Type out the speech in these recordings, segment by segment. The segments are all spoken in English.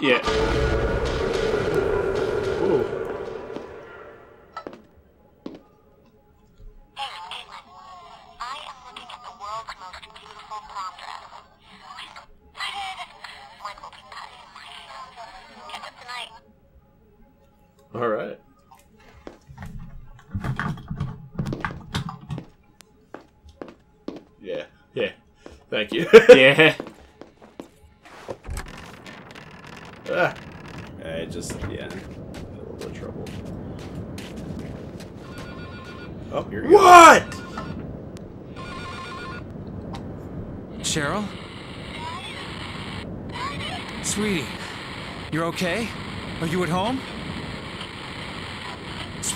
Yeah. Ooh. All right. Yeah. Yeah. Thank you. Yeah. ah. I just, yeah, a little bit of trouble. Oh, here we go. What? Cheryl? Sweetie, you're okay? Are you at home?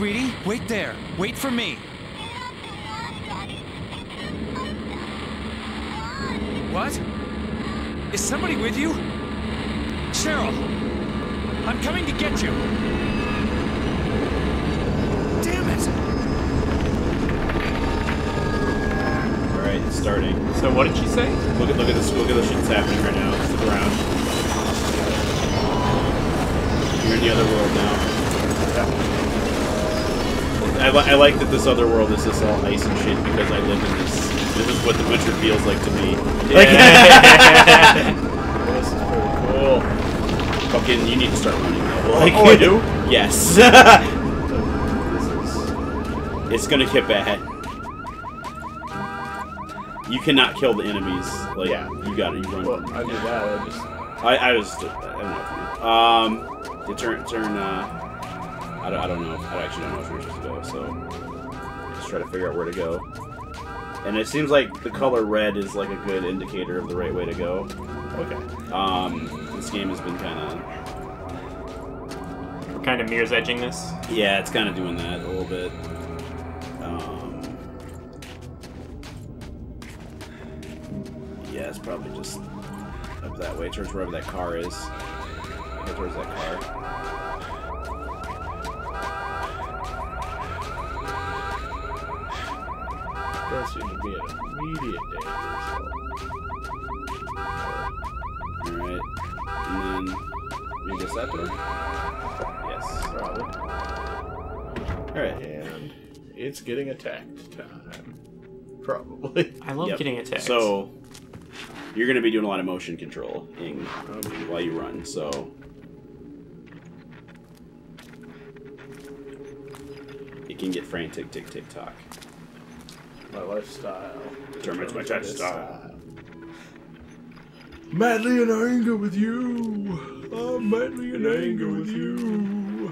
Sweetie, wait there. Wait for me. What? Is somebody with you? Cheryl, I'm coming to get you. Damn it! All right, it's starting. So what did she say? Look at look at this. Look at the shit that's happening right now. Stick around. You're in the other world now. I, li- I like that this other world is just all ice and shit because I live in this. This is what the winter feels like to me. Like, This is pretty cool. fucking, you need to start running. Though. Like, oh, I do? Yes. It's gonna get bad. You cannot kill the enemies. Like, Yeah. you got to You run. Well, I did that. I just. I, I was. I don't know. Um, turn turn. Uh, don't, I don't know. I actually don't know where to go. So just try to figure out where to go. And it seems like the color red is like a good indicator of the right way to go. Okay. Um, this game has been kind of We're kind of mirror's edging this. yeah, it's kind of doing that a little bit. Um, yeah, it's probably just up that way towards wherever that car is. Go towards that car. Be an immediate danger. Alright. And then you guess that door? Yes. Probably. Alright. And it's getting attacked time. Probably. I love Yep. getting attacked. So you're gonna be doing a lot of motion control in, Okay. while you run, so it can get frantic tick tick tock. My lifestyle. Determines my lifestyle. Madly in anger with you. Oh, I'm madly in anger with you.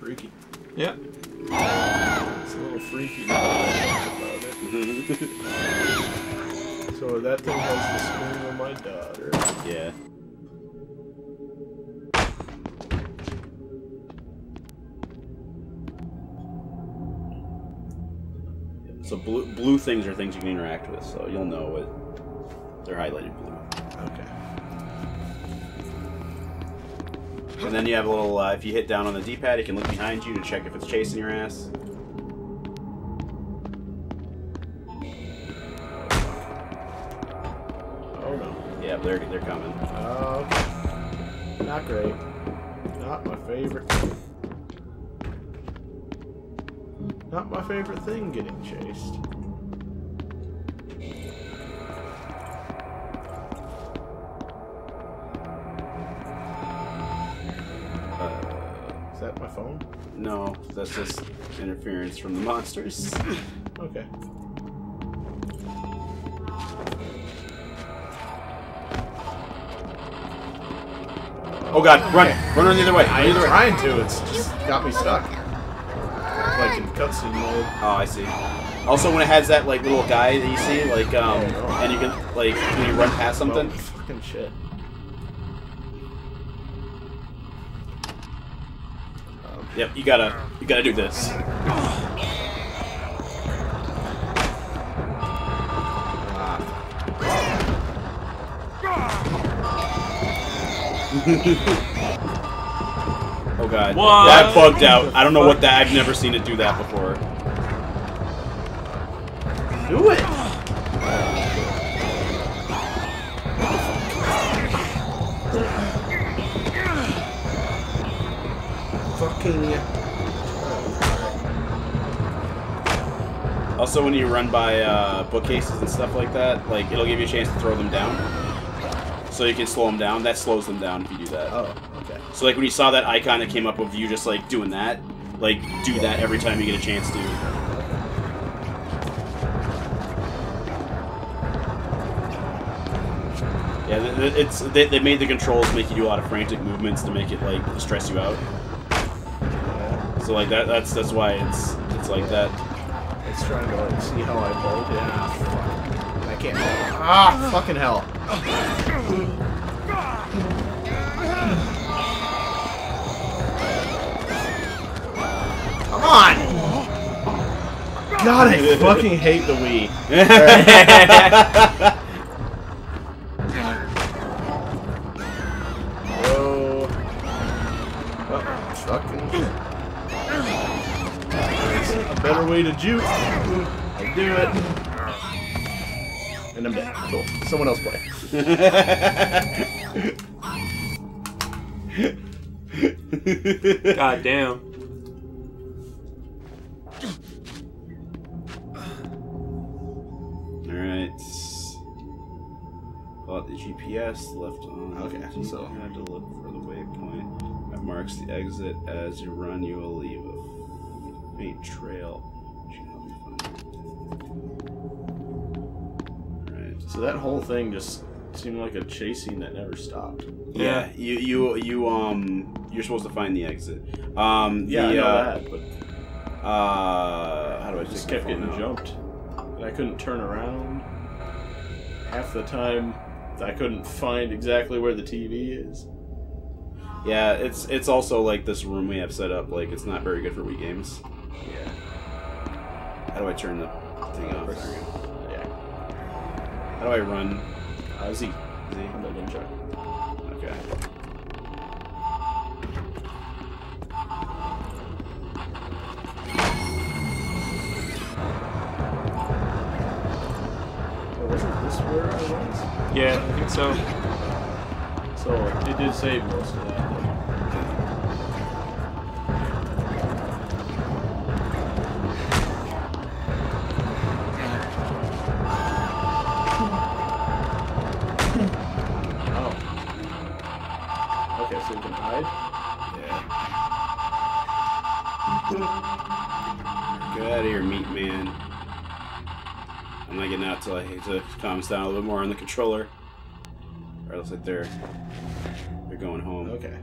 Freaky. yeah. It's a little freaky now that I think about it. So that thing has the scream of my daughter. Yeah. Blue blue things are things you can interact with, so you'll know it. They're highlighted blue. Okay. And then you have a little, uh, if you hit down on the D-pad, it can look behind you to check if it's chasing your ass. Oh no. Yeah, they're, they're coming. Oh, okay. Not great. Not my favorite Not my favorite thing getting chased. Uh, Is that my phone? no, that's just interference from the monsters. Okay. Oh god, run! Run on the other way! I'm the other way. trying to. It's just got me stuck. Cutscene mode. Oh, I see. Also, when it has that like little guy that you see, like, um, and you can like when you run past something. Oh, fucking shit. Yep, you gotta, you gotta do this. Oh god. What? That bugged out. I don't know what that. I've never seen it do that before. Do it. Fucking. Also, when you run by uh, bookcases and stuff like that, like it'll give you a chance to throw them down, so you can slow them down. That slows them down if you do that. Oh. So like when you saw that icon that came up of you just like doing that, like do that every time you get a chance to. Yeah, it's they, they made the controls make you do a lot of frantic movements to make it like stress you out. So like that that's that's why it's it's like that. It's trying to like see how I bolt. Yeah. I can't. Ah, fucking hell. Come on! God, I fucking hate the Wii. Whoa. Oh, fucking. A better way to juke. I do it. And I'm dead. Cool. Someone else play. God damn. Out the GPS left on. Okay, You so- had to look for the waypoint. That marks the exit. As you run, you will leave a faint trail. which can help you find it. Alright. So that whole thing just seemed like a chasing that never stopped. Yeah, you you you um you're supposed to find the exit. Um Yeah, the, I know uh, that, but Uh how do I I just kept getting out? jumped. And I couldn't turn around. Half the time, I couldn't find exactly where the TV is. Yeah, it's it's also like this room we have set up. Like it's not very good for Wii games. Yeah. How do I turn the thing off? Press- There we go. Yeah. How do I run? Uh, Z. Z? I'm the ninja. So it did save most of oh. that. Okay, so you can hide? Yeah. Get out of here, meat man. I'm not getting out till to calms down a little more on the controller. Or looks like they're they're going home. Okay.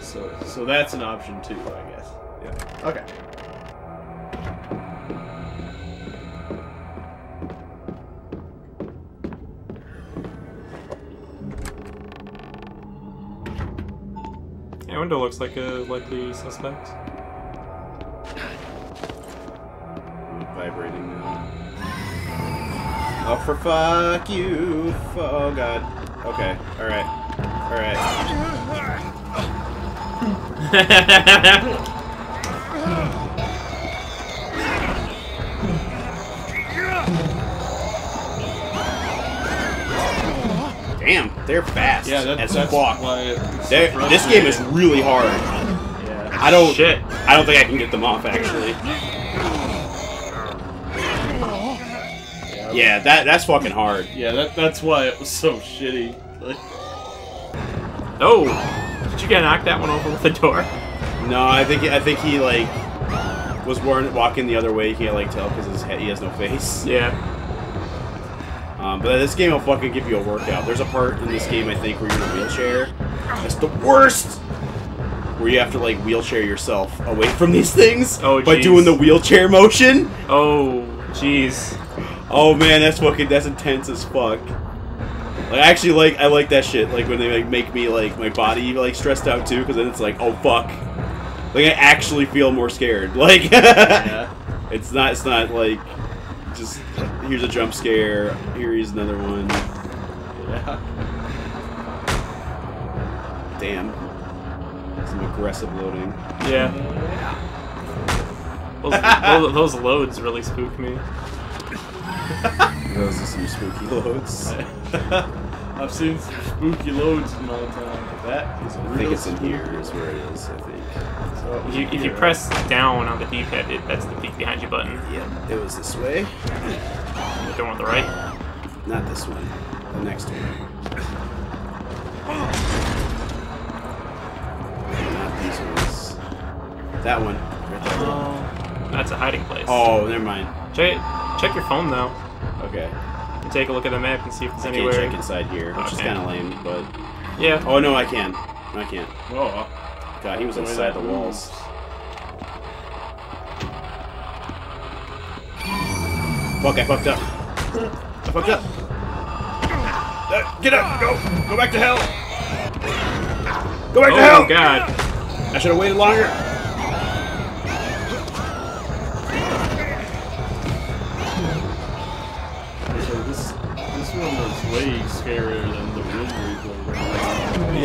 So so that's an option too, I guess. Yeah. Okay. Yeah, window looks like a likely suspect. Oh, for fuck you. Fu- Oh, God. Okay. Alright. Alright. Damn, they're fast. Yeah, that, as that's fuck. why so this game is really hard. Yeah. I don't. Shit. I don't think I can get them off actually. Yeah, that that's fucking hard. Yeah, that, that's why it was so shitty. Like, Oh! Did you get knocked that one over with the door? No, I think I think he like was walking the other way. He can't like tell because his head he has no face. Yeah. Um, but this game will fucking give you a workout. There's a part in this game I think where you're in a wheelchair. That's the worst. Where you have to like wheelchair yourself away from these things Oh, by doing the wheelchair motion. Oh, jeez. Oh man, that's fucking that's intense as fuck. Like I actually like I like that shit. Like when they like make me like my body like stressed out too, because then it's like oh fuck. Like I actually feel more scared. Like yeah. it's not it's not like just here's a jump scare. Here's another one. Yeah. Damn. Some aggressive loading. Yeah. Those, those, those loads really spook me. Those are some spooky loads. I've seen some spooky loads in my time. but That is a I real think it's in here is where it is, I think. So If you, if you press down on the D-pad, that's the peek behind you button. Yep, it was this way. The door on the right. Not this one. The next one. Not these ones. That one. Right there. Oh, That's a hiding place. Oh, never mind. Check, check your phone though. Okay. Take a look at the map and see if there's I can't anywhere. check inside here, which is kind of lame, but... Yeah. Oh, no, I can. I can't. oh. God, he was inside the walls. Fuck, I fucked up. I fucked up. Uh, get up! Go! Go back to hell! Go back to hell! Oh god. I should have waited longer.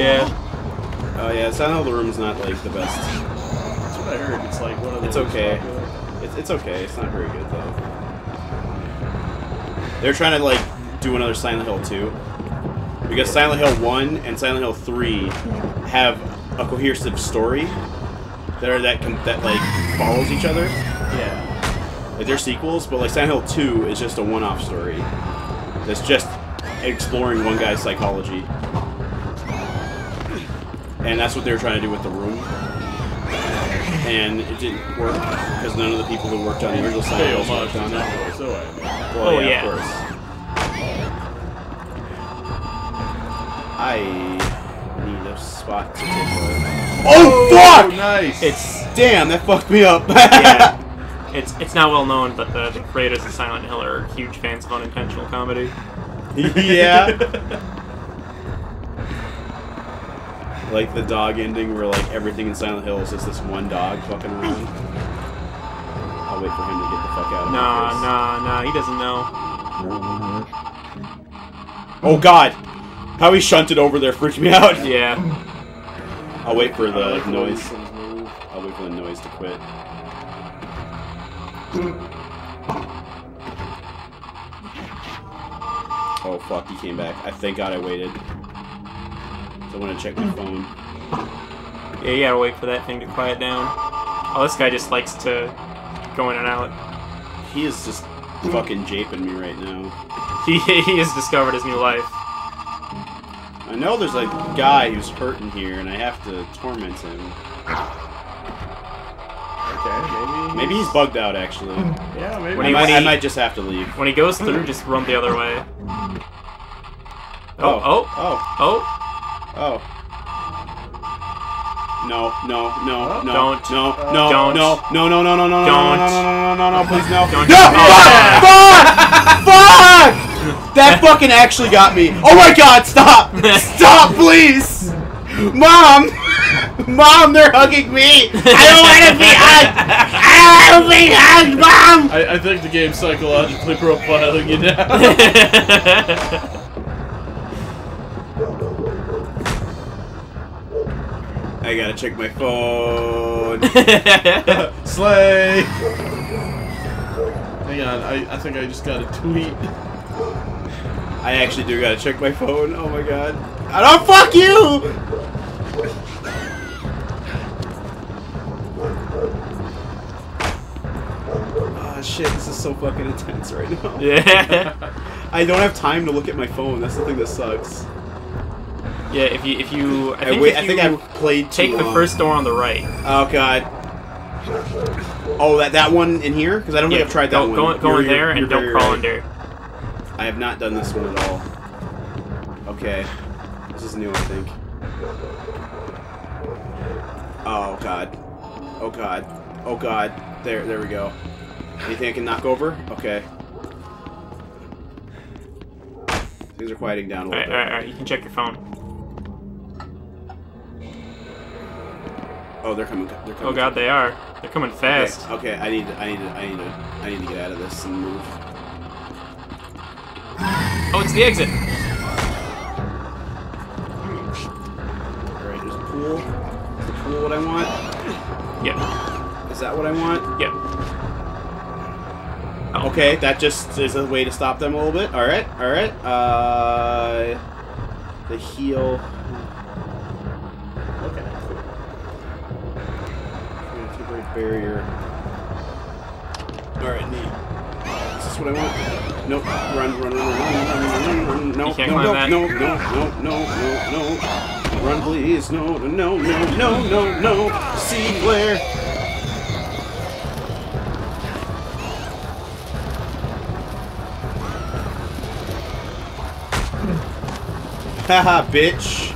Yeah. Oh yeah, Silent Hill the room's not like the best. That's what I heard. It's like one of the. It's okay. It's, it's okay. It's not very good though. They're trying to like do another Silent Hill 2 because Silent Hill 1 and Silent Hill 3 have a cohesive story that are that that like follows each other. Yeah. Like they're sequels, but like Silent Hill 2 is just a one-off story. That's just exploring one guy's psychology. And that's what they were trying to do with the room. And it didn't work because none of the people who worked on the original Pay Silent Hill homage worked on it. So oh, I. Well, Oh, yeah, yeah. of course. I need a spot to take a. Oh, Oh, fuck! nice. It's Damn, that fucked me up. yeah. It's it's not well known, but the, the creators of Silent Hill are huge fans of unintentional comedy. yeah. like the dog ending where like everything in Silent Hill is just this one dog fucking around. I'll wait for him to get the fuck out of Nah, my face. nah, nah. He doesn't know. Oh god! How he shunted over there freaked me out. Yeah. I'll wait for the like noise. these things move. I'll wait for the noise to quit. Oh fuck, he came back. I thank God I waited. So I want to check my phone. Yeah, you gotta wait for that thing to quiet down. Oh, this guy just likes to go in and out. He is just fucking japing me right now. He, he has discovered his new life. I know there's a guy who's hurting here, and I have to torment him. Okay, maybe. Maybe he's bugged out, actually. Yeah, maybe. When I he- might, when I might just have to leave. When he goes through, just run the other way. Oh, oh, oh, oh, oh. Oh. No, no, no, no, Don't. no, no, Don't. no, no, no, no, no, no, no, Don't. no, no, no, no, no, no, please no. Don't. No! Oh. Fuck! Fuck! That fucking actually got me. Oh my god, stop! Stop, please! Mom! Mom, they're hugging me! I don't want to be hugged! I don't want to be hugged, Mom! I, I think the game's psychologically profiling you now. I gotta check my phone. Slay! Hang on, I, I think I just got a tweet. I actually do gotta check my phone. Oh my god. I don't fuck you! Ah shit, this is so fucking intense right now. yeah. I don't have time to look at my phone. That's the thing that sucks. Yeah, if you if you I I, think wait, if I think you I've played too take the first door on the right. Oh god. Oh, that that one in here? Because I don't Yeah, think I've tried that go, one. Go, go in there and don't crawl right. under. I have not done this one at all. Okay. This is new, I think. Oh god. Oh god. Oh god. There there we go. Anything I can knock over? Okay. Things are quieting down a little Alright, bit. alright, alright. You can check your phone. Oh, they're coming. They're coming. Oh god, they are. They're coming fast. okay, I need, I need, to, I need to, I need to get out of this and move. Oh, it's the exit. All right, there's a pool. Is the pool what I want? Yep. Is that what I want? Yep. Oh. Okay, that just is a way to stop them a little bit. All right, all right. Uh, the heel. Okay, cool. Yeah, temporary barrier. Alright, neat. Is this what I want? Nope. Run, run, run, run, run, run, run, run, run. No, You can't no, climb no, that. no, no, no, no, no, no. Run, please. No, no, no, no, no, no, no. See Blair. Haha, bitch.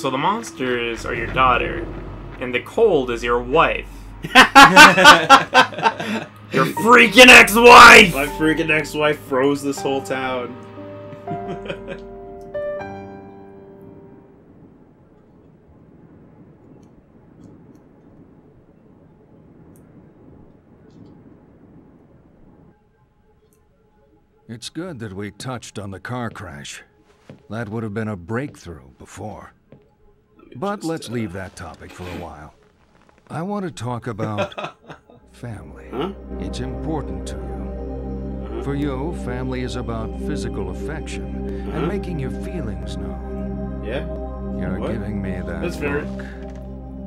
So the monsters are your daughter, and the cold is your wife. your freaking ex-wife. My freaking ex-wife froze this whole town. It's good that we touched on the car crash. That would have been a breakthrough before. But let's leave that topic for a while. I want to talk about family. Huh? It's important to you. For you, family is about physical affection Uh-huh. and making your feelings known. Yeah? You're What? giving me that That's very- look.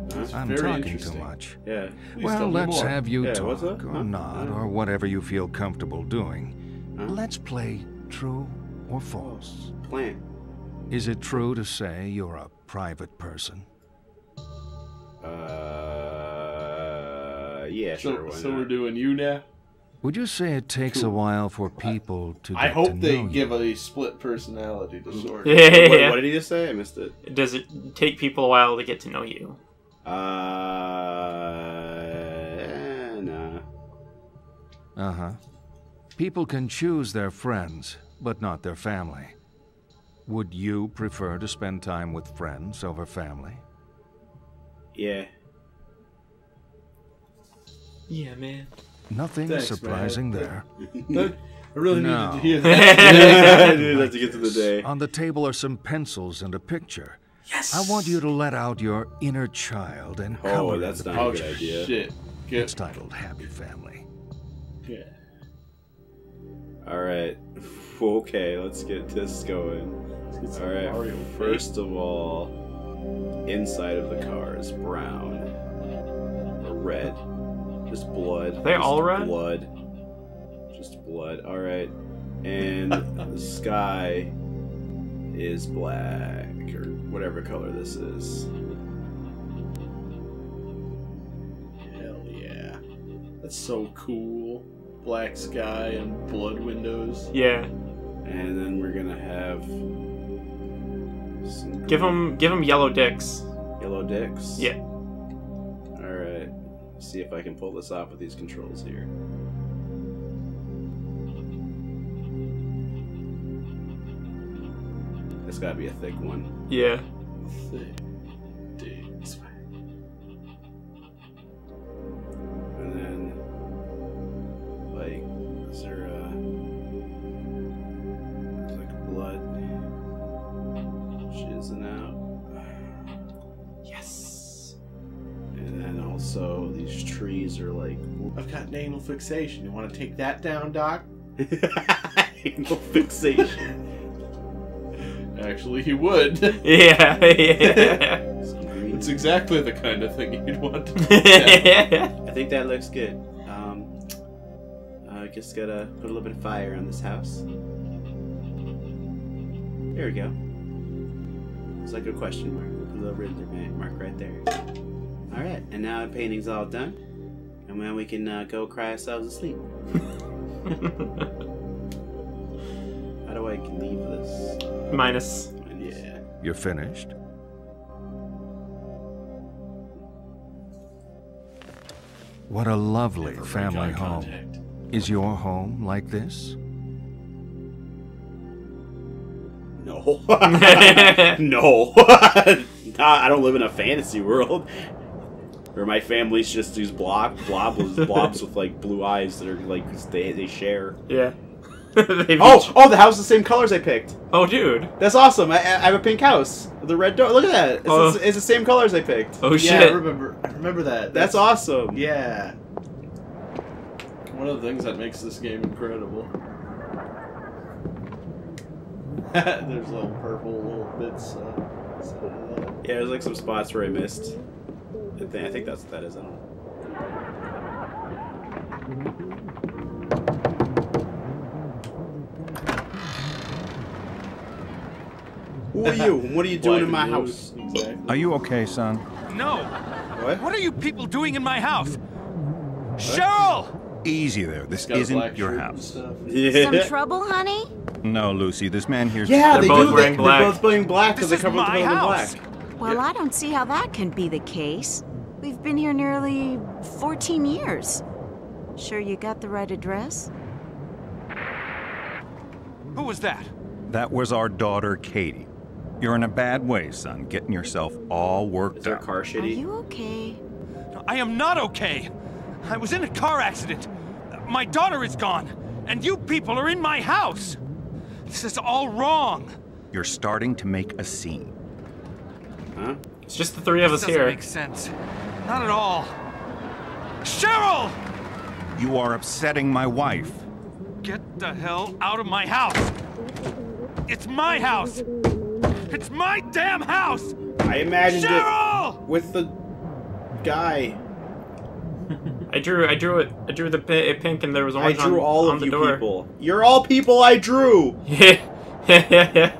That's I'm very talking too much. Yeah. Please well, let's have you Yeah, talk up? or Huh? nod or whatever you feel comfortable doing. Huh? Let's play true or false. Plant. Is it true to say you're a private person? Uh, yeah, So, sure. So not? we're doing you now. Would you say it takes a while for people to get I to hope they know give you? a split personality disorder. Yeah, yeah, What, yeah. what did he just say? I missed it. Does it take people a while to get to know you? Uh, nah. Uh-huh. People can choose their friends, but not their family. Would you prefer to spend time with friends over family? Yeah. Yeah, man. Nothing Thanks, surprising man. there. I really No. needed to hear that. I didn't to get to the day. On the table are some pencils and a picture. Yes. I want you to let out your inner child and Oh, color that's the not a oh good idea. shit! It's titled Happy Family. yeah. All right. Okay, let's get this going. Let's get some All right. Mario First of all, inside of the car is brown or red. Just blood. Are they Just all red? Blood. Just blood. All right. And the sky is black or whatever color this is. Hell yeah! That's so cool. Black sky and blood windows. Yeah. And then we're gonna have some Give them, give them yellow dicks. yellow dicks. Yeah. All right. See if I can pull this off with these controls here. It's gotta be a thick one. Yeah. Thick also, these trees are like. I've got an anal fixation. You want to take that down, Doc? Anal fixation. Actually, he would. Yeah. Yeah. It's exactly the kind of thing you'd want to do. I think that looks good. Um, I just gotta put a little bit of fire on this house. There we go. It's like a question mark with a little render ma- mark right there. All right, and now the painting's all done, and now we can uh, go cry ourselves to sleep. How do I leave this? Minus. Yeah. You're finished? What a lovely Never family home. contact. Is your home like this? No. no. I don't live in a fantasy world. Or my family's just these blob blobs blobs with like blue eyes that are like they they share. Yeah. Oh, oh, the house is the same colors I picked. oh, dude. That's awesome. I, I have a pink house. The red door. Look at that. It's, Oh. the, it's the same colors I picked. Oh yeah, I remember. I remember that. That's awesome. Yeah. One of the things that makes this game incredible. There's little purple little bits. Uh, inside of that. Yeah, there's like some spots where I missed. I think, I think that's what that is. I don't know. Who are you? and What are you doing in my house? Exactly. Are you okay, son? No! What? What are you people doing in my house? Cheryl! Easy there. This isn't your house. Yeah. Some trouble, honey? No, Lucy. This man here's Yeah, They're they both do. wearing they, black. They're both wearing black because they is cover my house. black. Well, I don't see how that can be the case. We've been here nearly 14 years. Sure you got the right address? Who was that? That was our daughter, Katie. You're in a bad way, son, getting yourself all worked Is their up. car shitty? Are you okay? I am not okay. I was in a car accident. My daughter is gone, and you people are in my house. This is all wrong. You're starting to make a scene. Huh? It's just the three of This us doesn't here. make sense. Not at all. Cheryl! You are upsetting my wife. Get the hell out of my house! It's my house! It's my damn house! I imagined it Cheryl! with the guy. I drew. I drew it. I drew the pi- pink, and there was I drew on, all on of the you door. people. You're all people I drew. Yeah, yeah, yeah, yeah.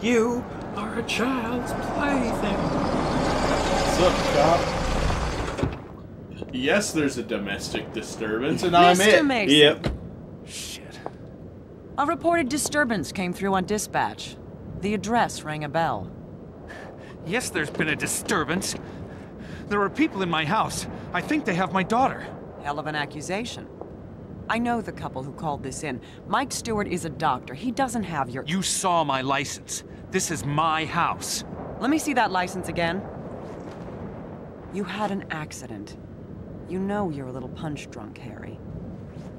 You are a child's plaything. What's up, cop? Yes, there's a domestic disturbance, and I'm Mr. it. Mason, Yep. Shit. a reported disturbance came through on dispatch. The address rang a bell. Yes, there's been a disturbance. There are people in my house. I think they have my daughter. Hell of an accusation. I know the couple who called this in. Mike Stewart is a doctor. He doesn't have your... You saw my license. This is my house. Let me see that license again. You had an accident. You know you're a little punch drunk, Harry.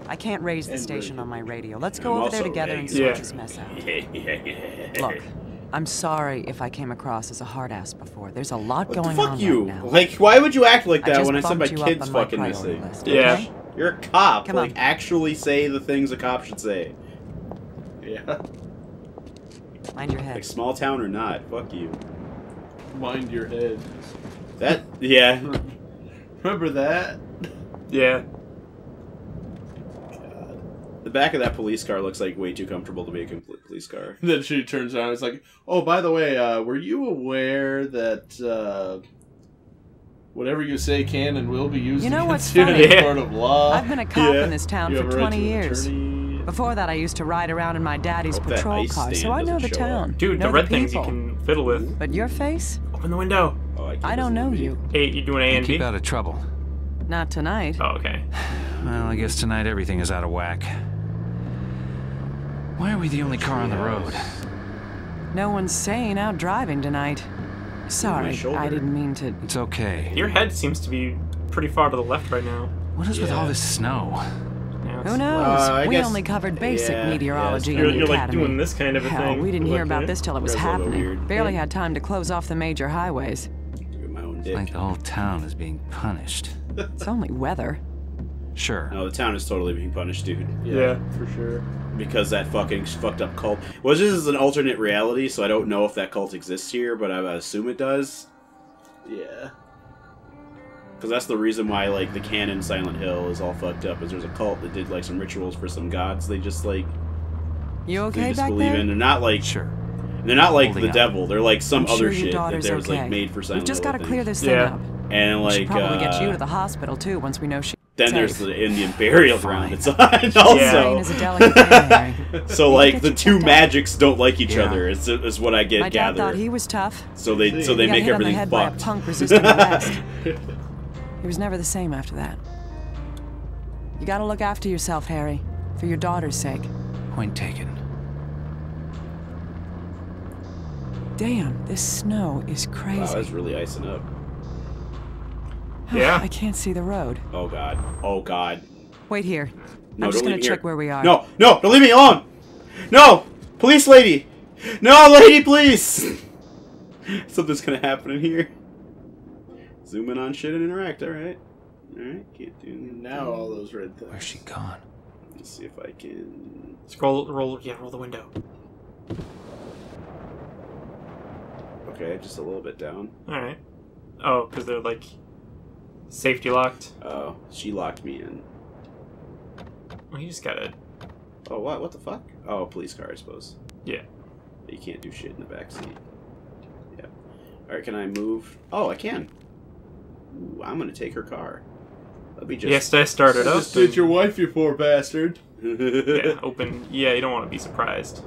I can't raise the station on my radio. Let's I'm go over there also together and raised. sort Yeah. this mess out. Look, Look, I'm sorry if I came across as a hard ass before. There's a lot What the going fuck on you? right now. Like, why would you act like that just when I said my you kid's on my fucking priority missing? list, Yeah. okay? You're a cop. Come like, on. actually say the things a cop should say. Yeah. Mind your head. Like, small town or not, fuck you. Mind your head. That, yeah. Remember that? Yeah. God. The back of that police car looks like way too comfortable to be a complete police car. Then she turns around and is like, "Oh, by the way, uh, were you aware that uh, whatever you say can and will be used You know against what's you in funny? a court of law?" I've been a cop Yeah. in this town You for have a right 20 years. attorney. Before that, I used to ride around in my daddy's Hope patrol car, so I know the show up. town. Dude, know the red things you can fiddle with. But your face? Open the window. Oh, I, I don't know you. Hey, you doing A and B? Keep out of trouble. Not tonight. Oh, okay. Well, I guess tonight everything is out of whack. Why are we the only car on the road? No one's sane out driving tonight. Sorry. I didn't mean to. It's okay. Your head seems to be pretty far to the left right now. What is with all this snow? Yeah, Who knows? Uh, we guess- only covered basic yeah, yeah, meteorology it's in You're, the you're like doing this kind of a Hell, thing. we didn't hear about that. this till it was That's a little happening. weird. Barely Yeah. had time to close off the major highways. Look at my own It's dick. like the whole town is being punished. It's only weather. Sure. No, the town is totally being punished, dude. Yeah. for sure. Because that fucking fucked up cult. Well, this is an alternate reality, so I don't know if that cult exists here, but I assume it does. Yeah. Because that's the reason why, like, the canon Silent Hill is all fucked up. Is there's a cult that did like some rituals for some gods. They just like You okay they just back believe there? in. They're not like Sure. they're not like Holding the up. devil. They're like some I'm other sure shit that daughter's there was okay. like made for Silent We've just got to clear think. this thing Yeah. up. And we should like probably uh, get you to the hospital too once we know she. then there's the Indian burial ground. It's on also. Brain is a delicate thing, Harry. So like the two checked out. magics don't like each Yeah. other. Is, is what I get My dad thought he was tough. so they so they make hit on the everything head by a fucked. punk resisting arrest. He was never the same after that. You gotta look after yourself, Harry. For your daughter's sake. Point taken. Damn, this snow is wow, crazy. that's really icing up. Yeah. I can't see the road. Oh god. Oh god. Wait here. No, I'm just gonna check here. where we are. No, no, don't leave me alone. No, police lady. No, lady, please. Something's gonna happen in here. Zoom in on shit and interact. All right. All right. Can't do Now all those red things. Where's she gone? Let's see if I can. Scroll, roll, yeah, roll the window. Okay, just a little bit down. All right. Oh, because they're like safety locked. Oh, she locked me in. Well, you just gotta. Oh, what? What the fuck? Oh, police car, I suppose. Yeah. You can't do shit in the back seat. Yeah. All right, can I move? Oh, I can. Ooh, I'm gonna take her car. Let me just. Yes, I started up. just did and- your wife, you poor bastard. yeah, open. Yeah, you don't want to be surprised.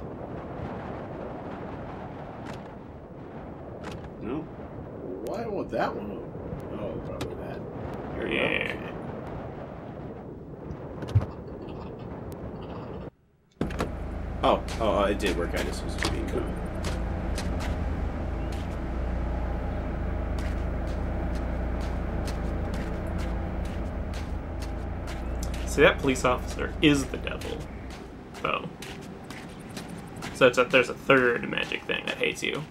No. Why want that one open? Oh, probably that. There you Yeah. go. Oh, oh, uh, it did work. I just was being dumb. See, that police officer is the devil, though. So it's a, there's a third magic thing that hates you.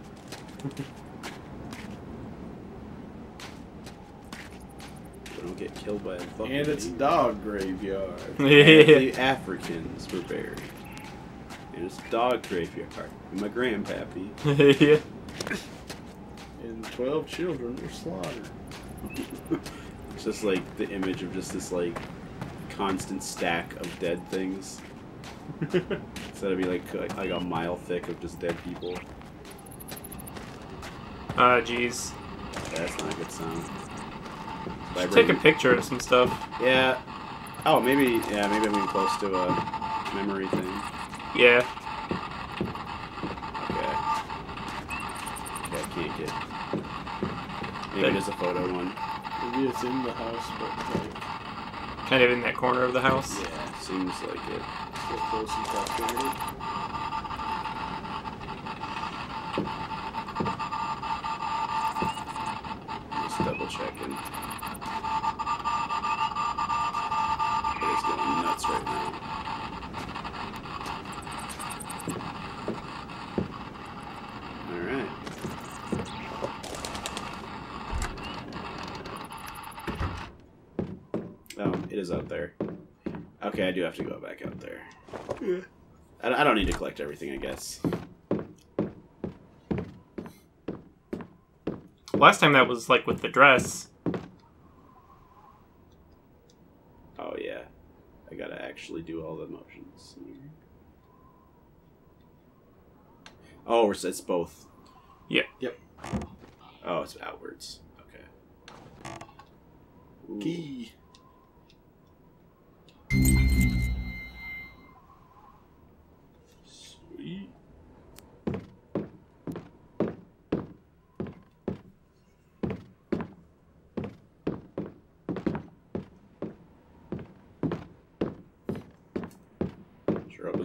Don't get killed by a fucking. And it's a dog graveyard. And the Africans were buried. And it's dog graveyard. And my grandpappy. yeah. And 12 children were slaughtered. It's just like the image of just this like constant stack of dead things. so Instead of be like like, like a mile thick of just dead people. Ah, jeez. That's not a good sound. By Should take a picture of some stuff. Yeah. Oh, maybe. Yeah, maybe I'm getting close to a memory thing. Yeah. Okay. Yeah, I can't get. Maybe Then- it is a photo one. Maybe it's in the house, but like, Kind of in that corner of the house. Yeah, seems like it. so close in proximity. Just double checking. It is going nuts right now. Alright. Oh, it is out there. Okay, I do have to go back out there. I, I don't need to collect everything, I guess. Last time that was like with the dress. Oh yeah, I gotta actually do all the motions. Oh, it's, it's both. Yeah. Yep. Oh, it's outwards. Okay. Ooh. Key.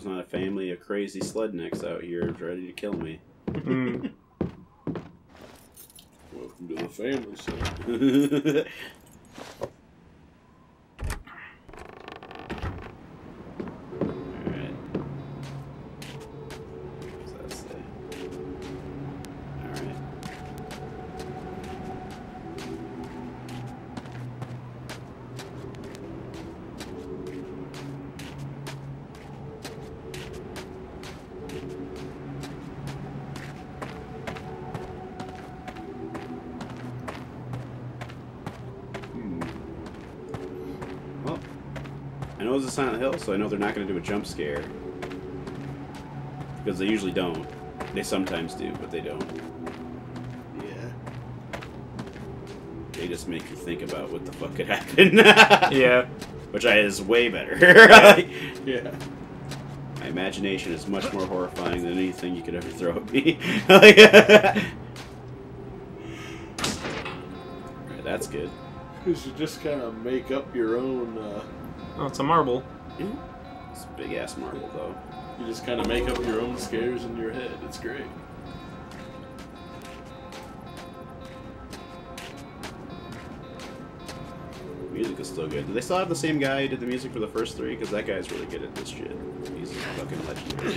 There's not a family of crazy slednecks out here ready to kill me. Hmm. Welcome to the family center. I know it's a Silent Hill, so I know they're not going to do a jump scare. Because they usually don't. They sometimes do, but they don't. Yeah. They just make you think about what the fuck could happen. Yeah. Which I, is way better. Yeah. My imagination is much more horrifying than anything you could ever throw at me. Right, That's good. Because you should just kind of make up your own. Uh, Oh, it's a marble. It's a big ass marble, though. you just kind of make up your own scares in your head. It's great. Music is still good. Do they still have the same guy who did the music for the first three? Because that guy's really good at this shit. He's fucking legendary.